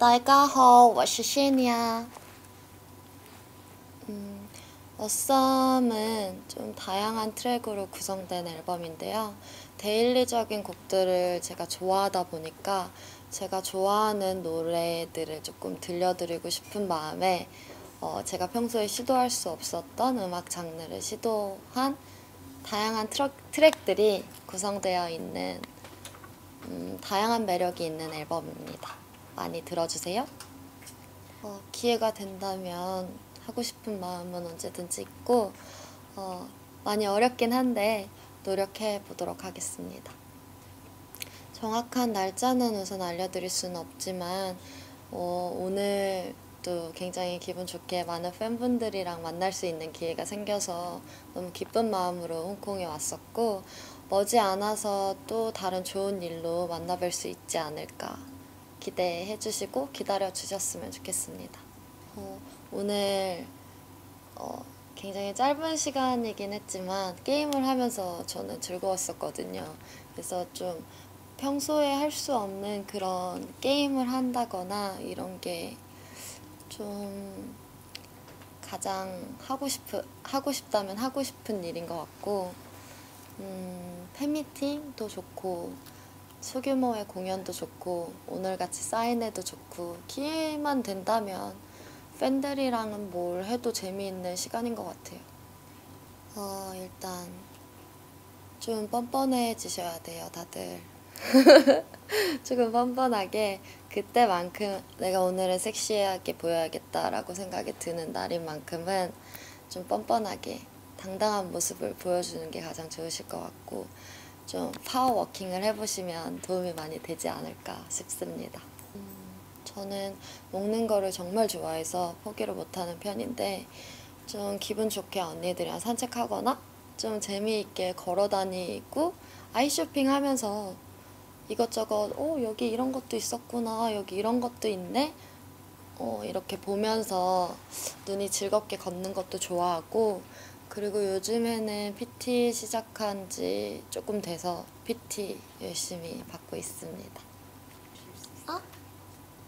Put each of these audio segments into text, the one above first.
大家好,我是谢nia. 음, 어썸은 좀 다양한 트랙으로 구성된 앨범인데요. 데일리적인 곡들을 제가 좋아하다 보니까 제가 좋아하는 노래들을 조금 들려드리고 싶은 마음에 어, 제가 평소에 시도할 수 없었던 음악 장르를 시도한 다양한 트럭, 트랙들이 구성되어 있는 음, 다양한 매력이 있는 앨범입니다. 많이 들어주세요. 어, 기회가 된다면 하고 싶은 마음은 언제든지 있고 어, 많이 어렵긴 한데 노력해 보도록 하겠습니다. 정확한 날짜는 우선 알려드릴 수는 없지만 어, 오늘 또 굉장히 기분 좋게 많은 팬분들이랑 만날 수 있는 기회가 생겨서 너무 기쁜 마음으로 홍콩에 왔었고 머지않아서 또 다른 좋은 일로 만나뵐 수 있지 않을까 기대해 주시고 기다려 주셨으면 좋겠습니다. 어, 오늘 어, 굉장히 짧은 시간이긴 했지만 게임을 하면서 저는 즐거웠었거든요. 그래서 좀 평소에 할 수 없는 그런 게임을 한다거나 이런 게 좀 가장 하고 싶은 하고 싶다면 하고 싶은 일인 것 같고 음, 팬미팅도 좋고 소규모의 공연도 좋고 오늘같이 사인회도 좋고 기회만 된다면 팬들이랑은 뭘 해도 재미있는 시간인 것 같아요. 어, 일단 좀 뻔뻔해지셔야 돼요, 다들. 조금 뻔뻔하게 그때만큼 내가 오늘은 섹시하게 보여야겠다라고 생각이 드는 날인 만큼은 좀 뻔뻔하게 당당한 모습을 보여주는 게 가장 좋으실 것 같고 좀 파워워킹을 해보시면 도움이 많이 되지 않을까 싶습니다. 음, 저는 먹는 거를 정말 좋아해서 포기를 못하는 편인데 좀 기분 좋게 언니들이랑 산책하거나 좀 재미있게 걸어 다니고 아이쇼핑 하면서 이것저것 어 여기 이런 것도 있었구나 여기 이런 것도 있네 어 이렇게 보면서 눈이 즐겁게 걷는 것도 좋아하고 그리고 요즘에는 PT 시작한 지 조금 돼서 PT 열심히 받고 있습니다. 어?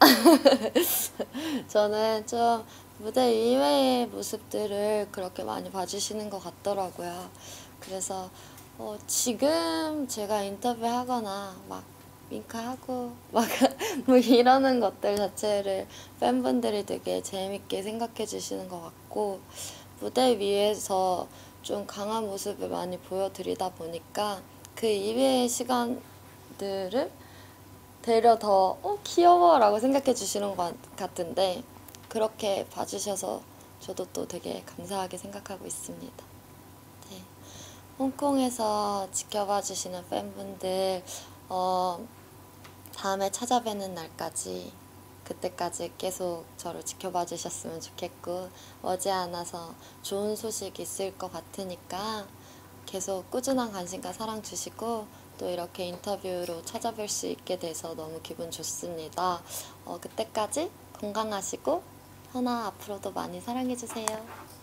저는 좀 무대 이외의 모습들을 그렇게 많이 봐주시는 것 같더라고요. 그래서 어, 지금 제가 인터뷰하거나 막 윙크하고 막 뭐 이러는 것들 자체를 팬분들이 되게 재밌게 생각해 주시는 것 같고 무대 위에서 좀 강한 모습을 많이 보여드리다 보니까 그 이외의 시간들을 되려 더 어, 귀여워 라고 생각해 주시는 것 같은데 그렇게 봐주셔서 저도 또 되게 감사하게 생각하고 있습니다. 네. 홍콩에서 지켜봐 주시는 팬분들 어, 다음에 찾아뵙는 날까지 그때까지 계속 저를 지켜봐 주셨으면 좋겠고 머지않아서 좋은 소식 있을 것 같으니까 계속 꾸준한 관심과 사랑 주시고 또 이렇게 인터뷰로 찾아뵐 수 있게 돼서 너무 기분 좋습니다. 어, 그때까지 건강하시고 현아 앞으로도 많이 사랑해주세요.